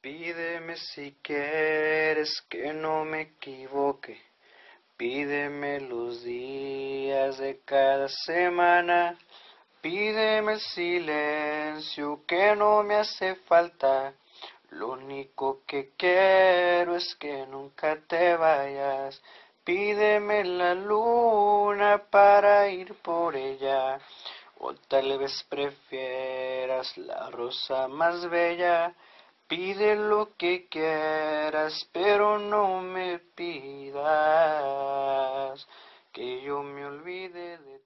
Pídeme si quieres que no me equivoque. Pídeme los días de cada semana. Pídeme el silencio que no me hace falta. Lo único que quiero es que nunca te vayas. Pídeme la luna para ir por ella. O tal vez prefieras la rosa más bella. Pide lo que quieras, pero no me pidas que yo me olvide de